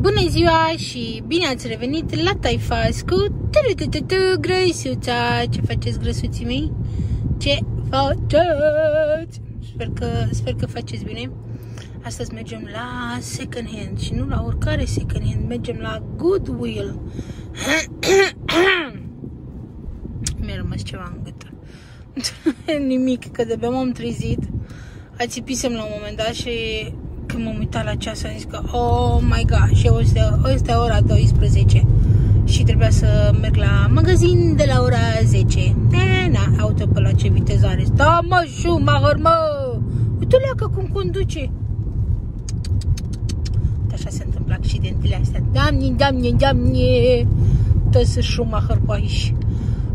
Bună ziua și bine ați revenit la Taifas cu grăsuța. Ce faceți, grăsuții mei? Ce faceți? Sper că, sper că faceți bine. Astăzi mergem la second hand și nu la oricare second hand, mergem la Goodwill. Mi-a rămas ceva în gât. Nimic, că de-abia m-am trezit. Ațipisem la un moment dat și când m-am uitat la ceas am zis că oh my god, și ăsta, ăsta e ora 12 și trebuia să merg la magazin de la ora 10. E, na, auto pe la ce viteză are. Da, mă, Schumacher, mă! Uite leacă cum conduce. Așa se întâmplă accidentele astea. Doamne, doamne, doamne! Toți Schumacher pe aici.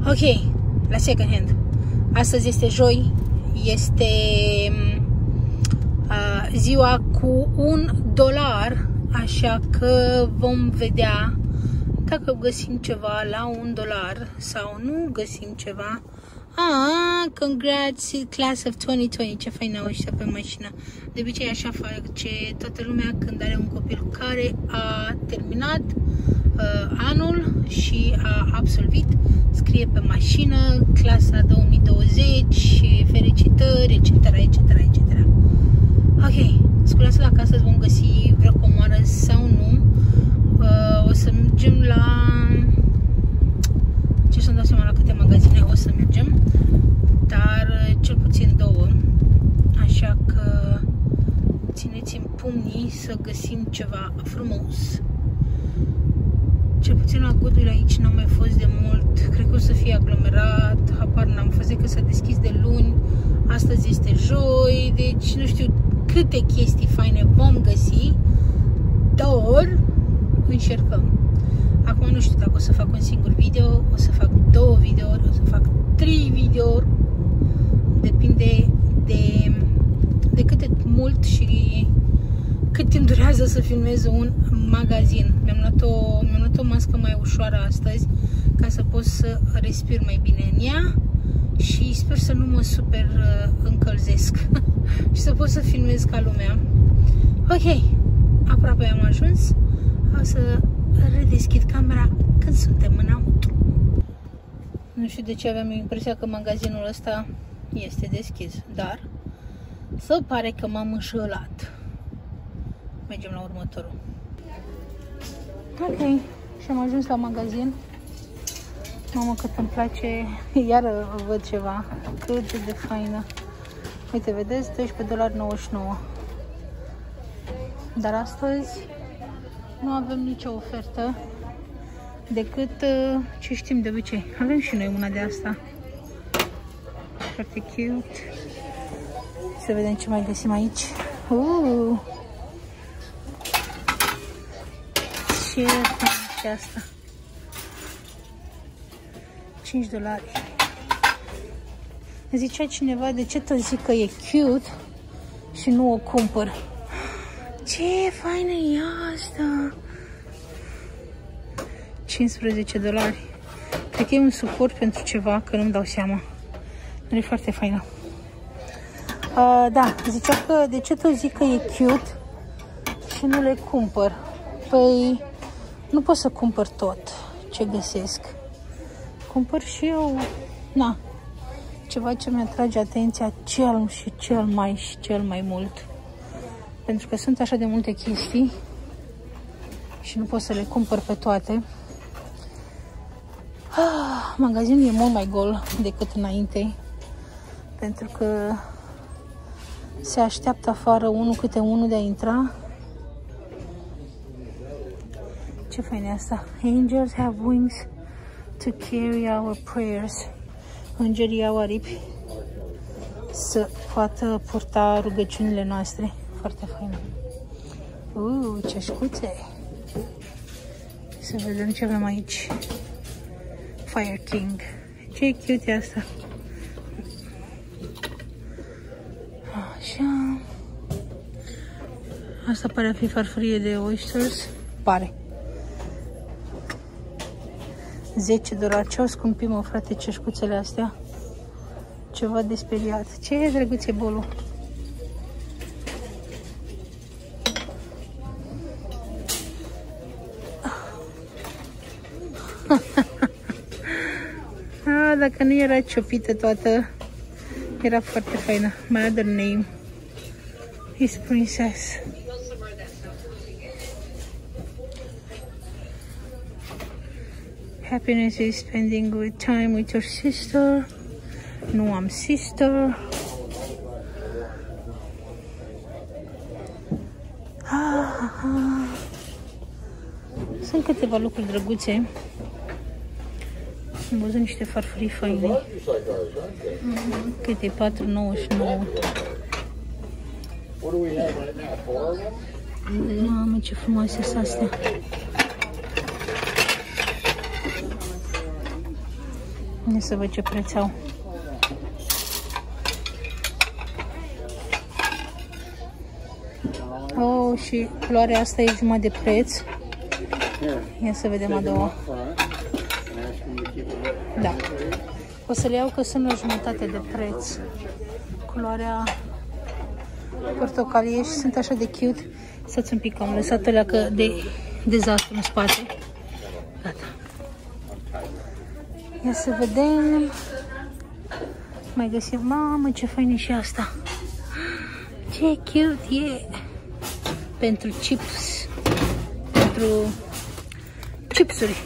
Ok, la second hand. Astăzi este joi, este uh, ziua cu un dolar, așa că vom vedea dacă găsim ceva la un dolar sau nu găsim ceva. Ah, congrats, class of 2020, ce fain au ăștia pe mașină. De obicei așa face toată lumea când are un copil care a terminat uh, anul și a absolvit, scrie pe mașină, clasa 2020, felicitări, etc., etc., etc. Ok, sculați la casă, vom găsi vreo comoară sau nu. Uh, o să mergem la... Ce să-mi dau seama la câte magazine o să mergem, dar uh, cel puțin două. Așa că țineți în pumnii să găsim ceva frumos. Cel puțin la Goodwill aici n-am mai fost de mult. Cred că o să fie aglomerat. Habar n-am fost că s-a deschis de luni. Astăzi este joi, deci nu știu câte chestii faine vom găsi, dar încercăm. Acum nu știu dacă o să fac un singur video, o să fac două videouri, o să fac trei videouri. Depinde de, de cât de mult și cât timp durează să filmez un magazin. Mi-am luat, o, mi-am luat o mască mai ușoară astăzi ca să pot să respir mai bine în ea și sper să nu mă super uh, încălzesc și să pot să filmez ca lumea. Ok, aproape am ajuns. O să redeschid camera când suntem înăuntru. Nu știu de ce aveam impresia că magazinul ăsta este deschis, dar să pare că m-am înșelat. Mergem la următorul. Ok, și am ajuns la magazin. Mamă, cât îmi place. Iar văd ceva. Cât de faină. Uite, vedeți? 12,99 Dar astăzi nu avem nicio ofertă decât uh, ce știm de obicei. Avem și noi una de asta. Foarte cute. Să vedem ce mai găsim aici. Uh! Ce și asta. 5 dolari. Zicea cineva de ce tot zic că e cute și nu o cumpăr. Ce faină e asta! 15 dolari. Cred că e un suport pentru ceva, că nu-mi dau seama. Nu e foarte faină. Uh, da, zicea că de ce tot zic că e cute și nu le cumpăr. Păi, nu pot să cumpăr tot ce găsesc cumpăr și eu, na, ceva ce mi-atrage atenția cel și cel mai și cel mai mult. Pentru că sunt așa de multe chestii și nu pot să le cumpăr pe toate. Ah, magazinul e mult mai gol decât înainte. Pentru că se așteaptă afară unul câte unul de a intra. Ce fain e asta? Angels have wings to carry our prayers. Îngerii au aripi să poată purta rugăciunile noastre. Foarte fain. Uh, ce șcuțe! Să vedem ce avem aici. Fire King. Ce cute e asta! Așa. Asta pare a fi farfurie de oysters. Pare. 10 de dolari. Ce au scumpit, mă, frate, ceșcuțele astea? Ceva de speriat. Ce e, drăguțe, bolul? A, dacă nu era ciopită toată, era foarte faină. My other name is Princess. Happiness is spending with time with your sister. Nu am sister. Ah, ah. Sunt câteva lucruri drăguțe. Am văzut niște farfurii faine. Câte 4,99. Mamă, ce frumoase sunt astea. Ia să văd ce preț au. Oh, și culoarea asta e jumătate de preț. Ia să vedem a doua. Da. O să le iau că sunt la jumătate de preț. Culoarea portocalie și sunt așa de cute. Stați un pic, am lăsat alea că de dezastru în spate. Ia să vedem. Mai găsim. Mamă, ce fain e și asta. Ce cute e. Pentru chips. Pentru chipsuri.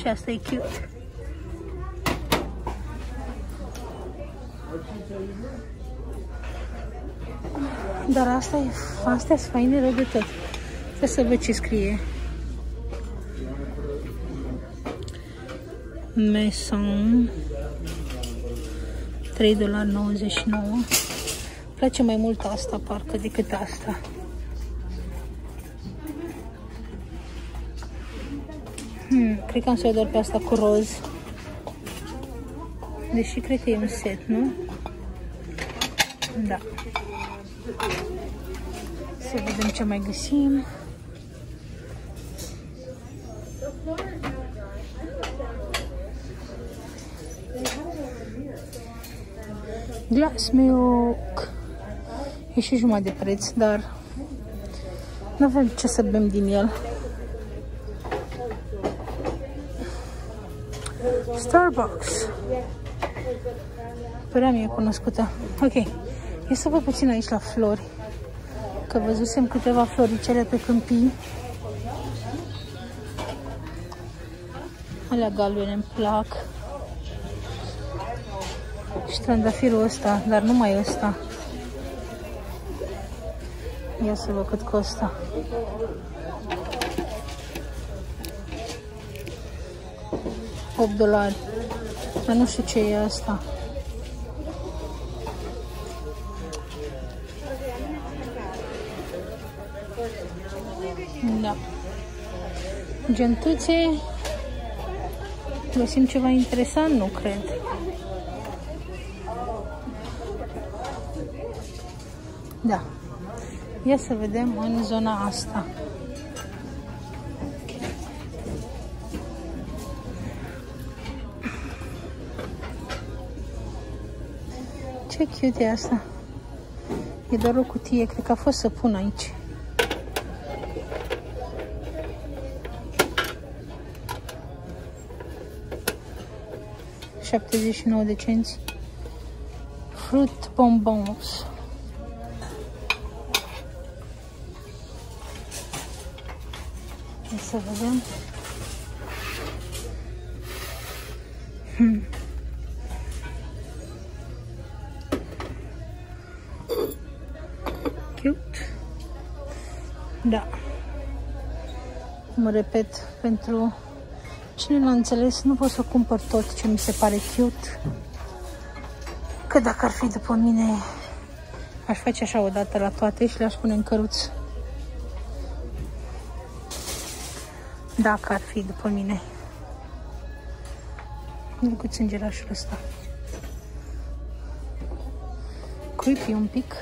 și asta e cute. Dar asta e, astea sunt faine rău de tot. Trebuie să văd ce scrie. Maison 3,99 place mai mult asta, parcă, decât asta. Hmm, cred că am să o doar pe asta cu roz. Deși cred că e un set, nu? Da. Să vedem ce mai găsim. Glass milk. E și jumătate de preț, dar nu avem ce să bem din el. Starbucks. Părea mie cunoscută. Ok. E să văd puțin aici la flori. Că văzusem câteva floricele pe câmpii. Alea galbene îmi plac. Și trandafirul ăsta, dar nu mai ăsta. Ia să văd cât costă. Opt dolari. Dar nu știu ce e asta. Da. Gentuțe. Găsim ceva interesant? Nu cred. Da. Ia să vedem în zona asta. Ce cute e asta. E doar o cutie, cred că a fost să pun aici. Șaptezeci și nouă de cenți. Fruit bonbons. Să vedem. Hmm. Cute. Da. Mă repet, pentru cine l-a înțeles, nu pot să cumpăr tot ce mi se pare cute. Că dacă ar fi după mine, aș face așa o dată la toate și le-aș pune în căruț. Dacă ar fi după mine. Cu țângerașul ăsta. Creepy un pic.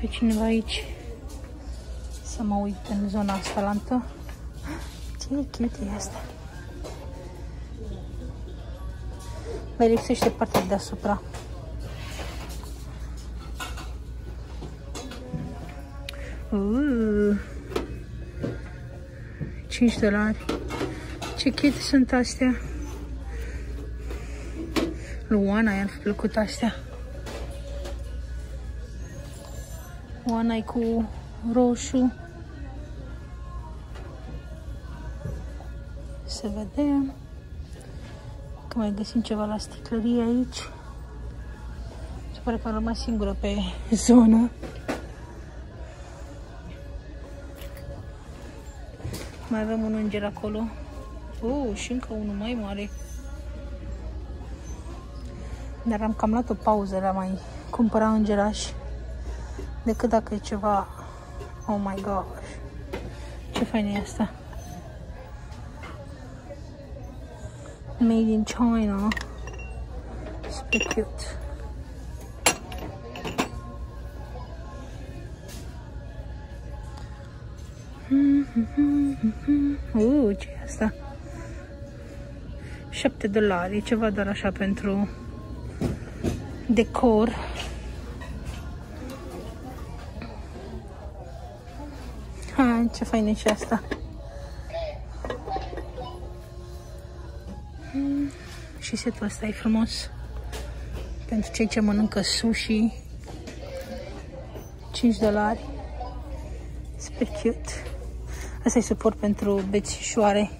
Pe cineva aici să mă uit în zona asta lantă. Ce cute e asta. Mai lipsește partea deasupra. Uh. 5 dolari. Ce chete sunt astea? Luana i-ar fi plăcut astea. Oana e cu roșu. Să vedem. Că mai găsim ceva la sticlărie aici. Se pare că am rămas singură pe zonă. Mai avem un înger acolo. Oh, și încă unul mai mare. Dar am cam luat o pauză la mai cumpăra îngerași decât dacă e ceva. Oh my gosh. Ce fain e asta. Made in China. Super cute Uh, ce e asta? 7 dolari, ceva doar așa pentru decor. Ha, ce fain e și asta. Mm, și setul ăsta e frumos. Pentru cei ce mănâncă sushi. 5 dolari. Super cute. Asta e suport pentru bețișoare.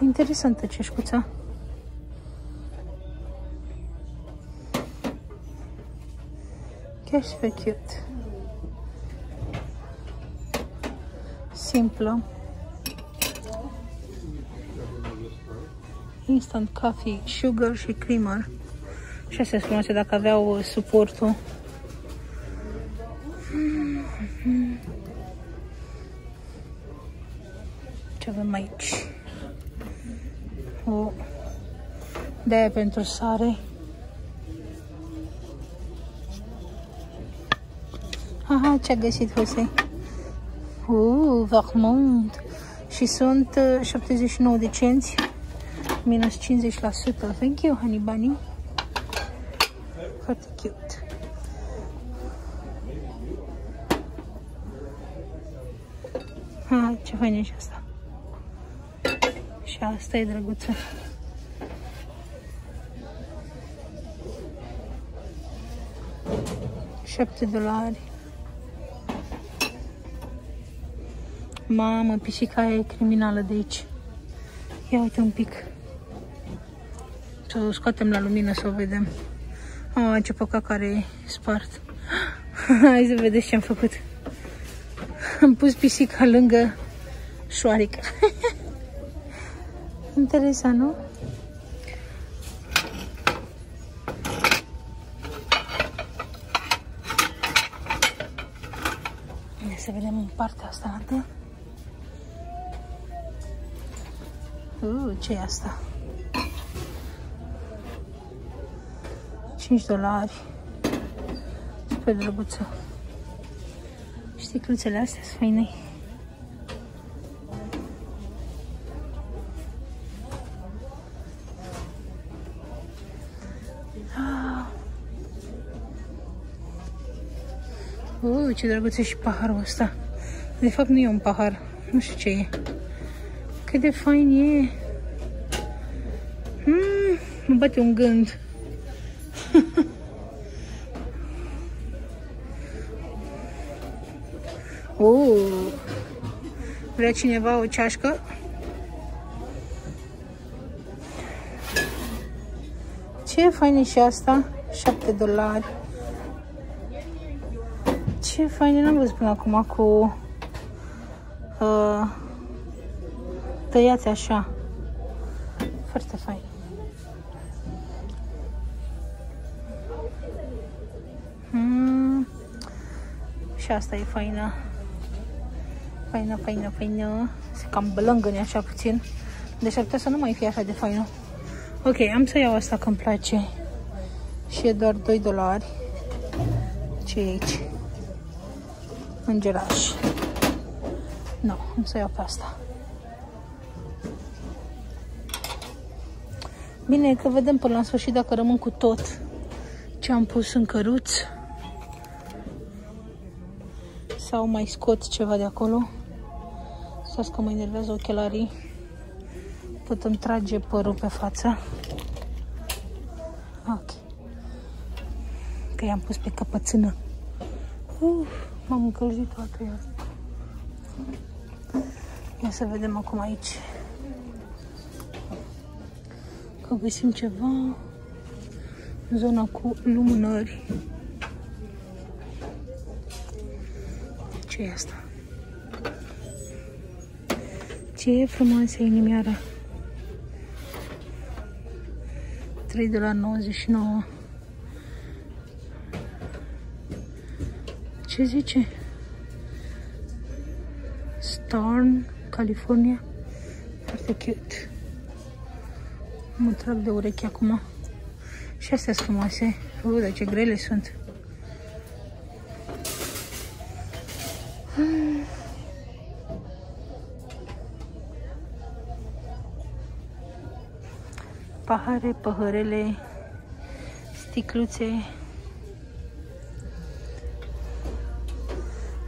Interesantă ceșcuța. Chiar și pe cute. Simplă. Instant coffee, sugar și creamer. Și astea frumoase dacă aveau uh, suportul. Ce avem aici? O de pentru sare. Aha, ce-a găsit Jose? Uh, Vermont. Și sunt 79 uh, de cenți minus 50%. Thank you, honey bunny. Foarte cute. Ha, ce fain e și asta. Și asta e drăguță. Șapte dolari. Mamă, pisica e criminală de aici. Ia uite un pic. Să o scoatem la lumină să o vedem. Oh, ce păcat care e spart. Hai să vedeți ce am făcut. Am pus pisica lângă șoarică. Interesant, nu? Să vedem în partea asta la Uh, ce e asta? 5 dolari. Super drăguță. Sticluțele astea sunt faine. Ah. Uh, ce drăguț e și paharul ăsta. De fapt nu e un pahar. Nu știu ce e. Cât de fain e. Mm, mă bate un gând. uh, vrea cineva o ceașcă? Ce fain e și asta? 7 dolari. Ce fain n-am văzut până acum cu uh, tăiați așa. Foarte fain. Și asta e faină. Faină, faină, faină. Se cam blângăne așa puțin. Deci ar putea să nu mai fie așa de faină. Ok, am să iau asta că îmi place. Și e doar 2 dolari. Ce e aici? Îngeraș. Nu, am să iau pe asta. Bine că vedem până la sfârșit dacă rămân cu tot ce am pus în căruț. Sau mai scot ceva de acolo. Stați că mă enervează ochelarii. Putem trage părul pe față. Ok. Că i-am pus pe căpățână. Uf, m-am încălzit toată ea. Ia să vedem acum aici. Că găsim ceva în zona cu lumânări. Ce e asta? Ce e frumoasă inimioara? 3 de la 99. Ce zice? Starn, California. Foarte cute. Mă trag de urechi acum. Și astea sunt frumoase. Uuu, dar ce grele sunt. Pahare, păhărele, sticluțe.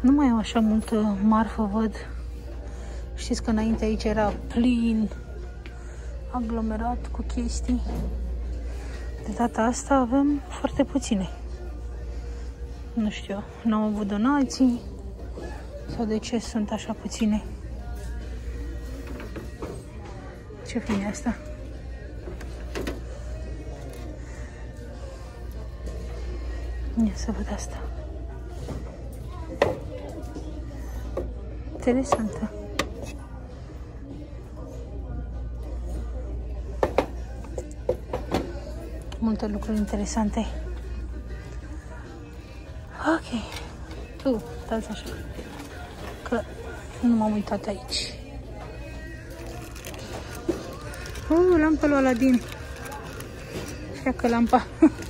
Nu mai am așa multă marfă, văd. Știți că înainte aici era plin, aglomerat cu chestii. De data asta avem foarte puține. Nu știu, n-am avut donații sau de ce sunt așa puține. Ce fin asta? Ia să văd asta. Interesantă. Multe lucruri interesante. Ok. Tu, stați așa. Că nu m-am uitat aici. Uh, lampa lui Aladin. Ia că lampa.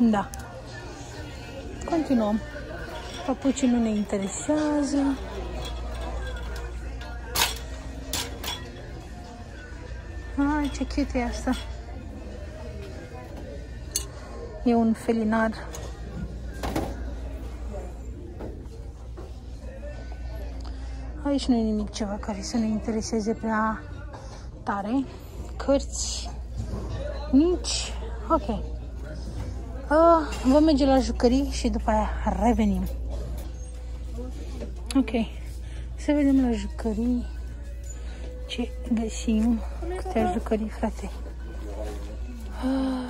Da. Continuăm. Papucii nu ne interesează. Ai, ce cute e asta. E un felinar. Aici nu e nimic ceva care să ne intereseze prea tare. Cărți. Nici. Ok. Uh, vom merge la jucării și după aia revenim. Ok. Să vedem la jucării ce găsim. Câte jucării, frate. Uh.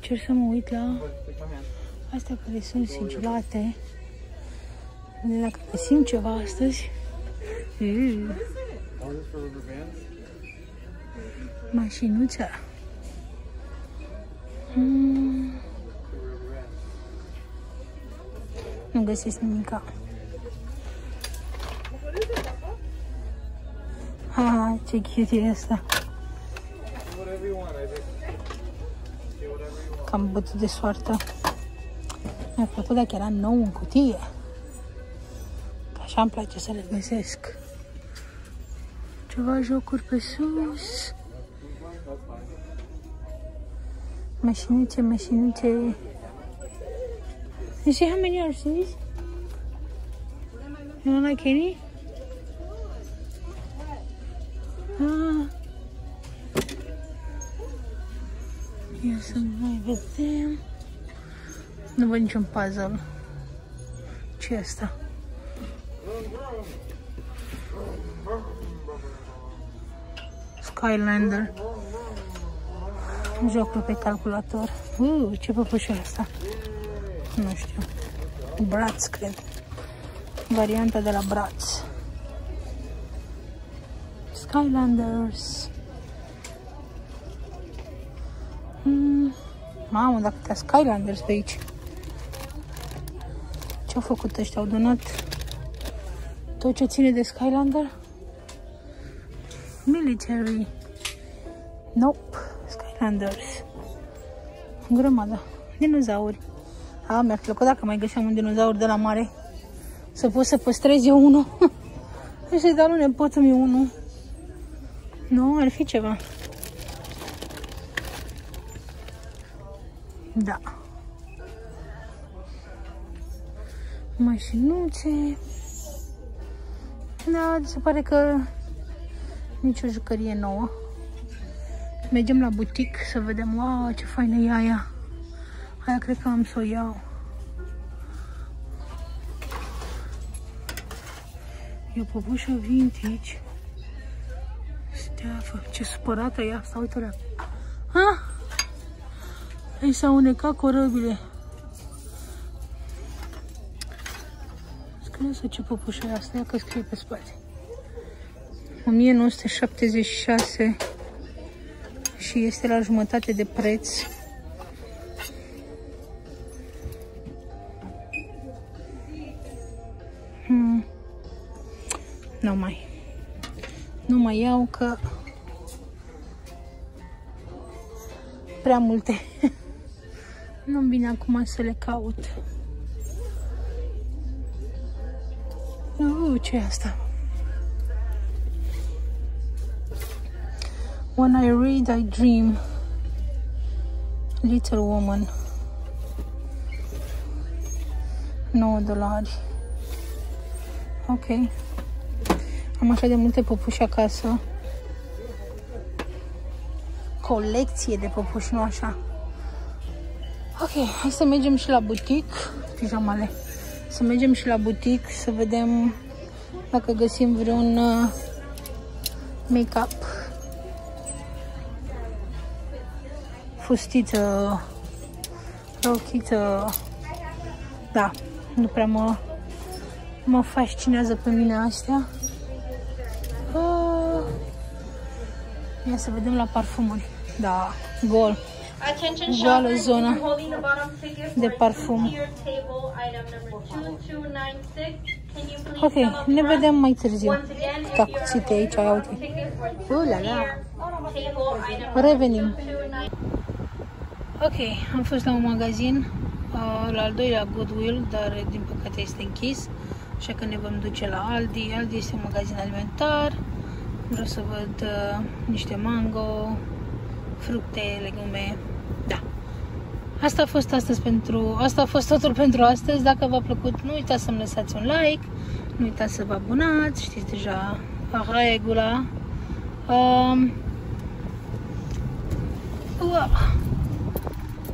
Cer să mă uit la astea care sunt sigilate. Dacă găsim ceva astăzi. Mm. Mașinuța. Mm. Nu găsesc nimica. Ha, ce cute e asta. Cam bătut de soartă. Mi-a plăcut dacă era nou în cutie. Așa îmi place să le găsesc. Ceva jocuri pe sus. Mașinuțe, mașinuțe. You see how many are these? You don't like any? Ah. Ia să mai vedem. Nu văd niciun puzzle. Ce e asta? Skylander. Jocul pe calculator. Uh, ce păpușă asta? Nu știu. Bratz, cred. Varianta de la Bratz. Skylanders. Mm. Mamă, dacă te Skylanders pe aici. Ce-au făcut ăștia? Au donat tot ce ține de Skylander? Military. Nope. Skylanders. În grămadă. Dinozauri. A, mi-ar plăcut dacă mai găseam un dinozaur de la mare. Să pot să păstrez eu unul. și să-i dau lui nepotul meu unul. Nu, ar fi ceva. Da. Mașinuțe. Da, se pare că nici o jucărie nouă. Mergem la butic să vedem, wow, ce faină e aia. Aia cred că am să o iau. E o păpușă vintage. Steafă, ce supărată e asta, uite-o Ha? Ei s-au unecat corăbile. Scrie să ce păpușă e asta, ia că scrie pe spate. 1976 și este la jumătate de preț. Hmm. Nu mai. Nu mai iau că prea multe. Nu-mi vine acum să le caut. Uh, ce e asta? When I read, I dream. Little Woman. 9 dolari. Ok. Am așa de multe păpuși acasă. Colecție de păpuși, nu așa. Ok, hai să mergem și la butic. Pijamale. Să mergem și la butic să vedem dacă găsim vreun uh, make-up fustiță, rochiță. Da, nu prea mă, mă fascinează pe mine astea. Uh, ia să vedem la parfumuri. Da, gol. Goală zona de parfum. Ok, ne vedem mai târziu. Câta cuțite aici, ia uite. Uh, la la. Revenim. Ok, am fost la un magazin, uh, la al doilea Goodwill, dar din păcate este închis, așa că ne vom duce la Aldi. Aldi este un magazin alimentar, vreau să văd uh, niște mango, fructe, legume, da. Asta a fost astăzi pentru, asta a fost totul pentru astăzi. Dacă v-a plăcut, nu uitați să-mi lăsați un like, nu uitați să vă abonați, știți deja regula. Um, uh,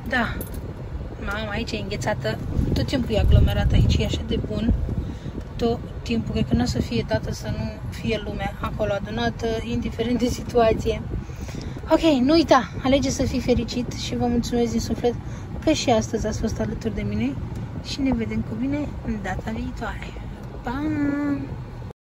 da. Mama, aici e înghețată. Tot timpul e aglomerat aici, e așa de bun. Tot timpul, cred că nu o să fie dată să nu fie lumea acolo adunată, indiferent de situație. Ok, nu uita, alege să fii fericit și vă mulțumesc din suflet că și astăzi ați fost alături de mine și ne vedem cu bine în data viitoare. Pa!